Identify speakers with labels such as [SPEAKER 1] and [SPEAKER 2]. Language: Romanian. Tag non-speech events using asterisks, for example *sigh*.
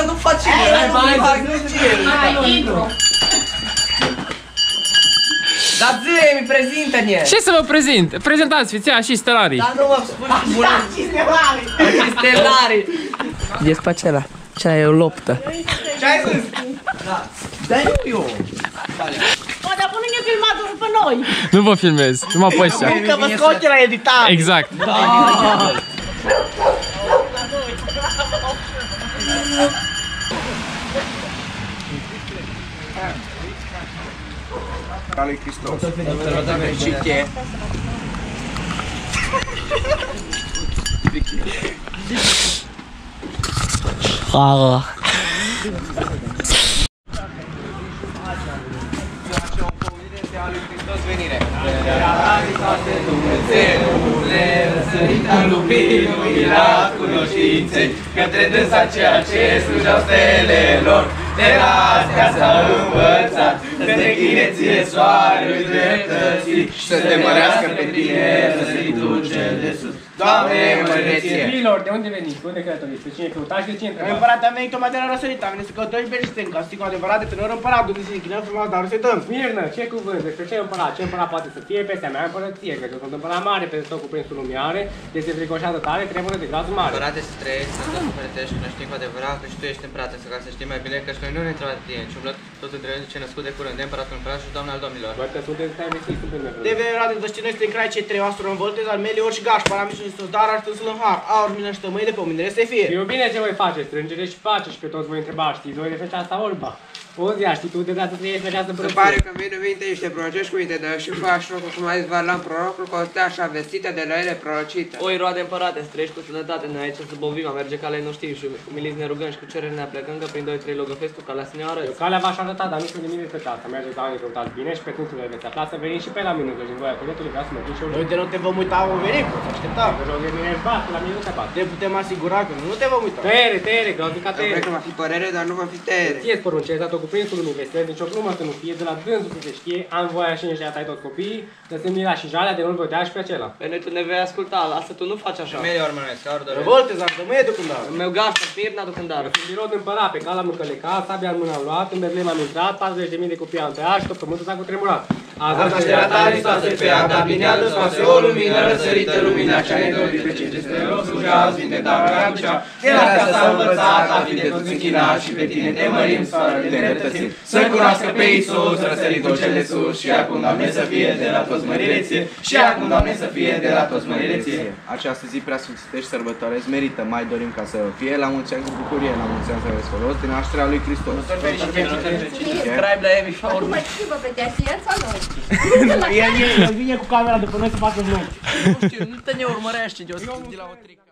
[SPEAKER 1] dar nu faci el, hai mai fac
[SPEAKER 2] Hai, intru.
[SPEAKER 1] Dar zi mi prezintă-ne!
[SPEAKER 3] Ce să vă prezint? Prezentați fițea și stelarii.
[SPEAKER 1] Dar nu mă spune bună!
[SPEAKER 2] Și stelari.
[SPEAKER 1] Și stelari! Ies pe acela. Ce e o loptă.
[SPEAKER 2] Ce ai zis?
[SPEAKER 1] Da. Dar nu eu.
[SPEAKER 2] Bă, dar pune-ne filmatul pe noi.
[SPEAKER 3] Nu vă filmez, numai pe ăștia.
[SPEAKER 2] Că vă scoate la editare.
[SPEAKER 3] Exact.
[SPEAKER 4] Lui Hristos.
[SPEAKER 1] Fericite. Ah.
[SPEAKER 5] Către dânsa ceea ce slujeau stelelor De la astea s-a învățat Să te chine ție soarele dreptății Și să te mărească pe tine răsăritul cel de sus Doamne, măreție!
[SPEAKER 3] Fiilor, de unde veniți? Unde călătoriți? Pe cine căutați și de cine întrebați?
[SPEAKER 2] Împărat a venit tocmai de la răsărit, am venit să căutăm pe Hristos, ca să fii cu adevărat de tânăr împărat, Dumnezeu să chinăm frumos, dar să dăm.
[SPEAKER 3] Mirnă, ce cuvânt? Despre ce împărat? Ce împărat poate să fie peste a mea împărăție? Că eu sunt împărat mare peste tot cuprinsul lumii are, este fricoșată tare, trebuie de glas mare.
[SPEAKER 6] Împărate să trăiești, să te împărătești, că noi știm cu adevărat că și tu ești împărat, să ca să știi mai bine că și noi nu ne întrebat de tine, ci umblă tot între noi ce născut de curând de împăratul împărat și doamna al domnilor.
[SPEAKER 3] Văd că sunteți stai Mesii, sunt în
[SPEAKER 2] De venerate dăștină este în crai cei trei oasuri învălte, al mele ori și gașpar, am și Hristos, dar aștept să-l în har, aur, mină și tămâi de pe mâinile să fie.
[SPEAKER 3] Eu bine ce voi face, strângere și pace și pe toți voi întreba, știți voi despre aceasta vorba. Ozia, știi tu de dată trăiești pe această
[SPEAKER 7] Se
[SPEAKER 3] prăpăție.
[SPEAKER 7] pare că vine minte niște prorocești cuvinte, dar și faci locul cum a zis Varlam prorocul, că o stea așa vestită de la ele prorocită.
[SPEAKER 6] Oi, roade împărate, să trăiești cu sănătate, noi aici să bovim, a merge calea nu știm și cu miliți ne rugăm și cu cerere ne aplecăm, că prin 2-3 logofest tu calea să ne arăți.
[SPEAKER 3] Eu calea v-aș arăta, dar nu știu nimic despre asta. Mergeți la unii căutați bine și pe tânțurile veți afla să veniți și pe la mine, deci în voia culetului vreau să mă duc și eu.
[SPEAKER 2] Noi de nu te vom uita, vom veni, să așteptăm.
[SPEAKER 3] Că de mine bat, la mine nu se bat.
[SPEAKER 2] Te putem asigura că nu te vom uita.
[SPEAKER 3] Tăiere, tăiere, groznică
[SPEAKER 7] Cred
[SPEAKER 3] tăiere.
[SPEAKER 7] că va fi părere, dar nu va fi tăiere.
[SPEAKER 3] Ție îți poruncesc, dar tot cuprinsul lumii vezi, nicio glumă să nu fie, de la dânsul să se știe, am voia și nici tai toți copiii, să se mira și jalea de nu-l vedea și pe acela.
[SPEAKER 6] Pe noi tu ne vei asculta, lasă tu nu faci așa.
[SPEAKER 5] Mele ormănesc, ca ordă.
[SPEAKER 2] Revolte, zar, să mă edu când dar.
[SPEAKER 6] Meu gasta, firna duc în dar.
[SPEAKER 3] Sunt birou împărat, pe cal am încălecat, sabia în mână am luat, în Berlin am intrat, 40.000 de copii am tăiat și tot pământul s-a cutremurat. Azi
[SPEAKER 5] Asta era ta Hristoase pe ea, dar bine a dus face o lumină răsărită, lumina cea nedorit pe cei ce se rog sluja, vinde dar aducea. De la asta s-a învățat, a fi de toți închina și pe tine te mărim, soarele de dreptățim. Să cunoască pe Iisus, răsăritul cel de sus, și acum, Doamne, să fie de la toți mărireție, și acum, Doamne, să fie de la toți mărireție.
[SPEAKER 4] Această zi prea sfințită și sărbătoare îți merită, mai dorim ca să fie la mulți ani cu bucurie, la mulți ani să aveți folos din nașterea lui Hristos.
[SPEAKER 1] Subscribe la Emi Shaur.
[SPEAKER 8] Acum ce vă vedeați, el sau noi? *laughs*
[SPEAKER 2] El, el, el vine cu camera după noi să facă vlog.
[SPEAKER 1] Nu știu, nu te ne urmărește, eu sunt de la o trică.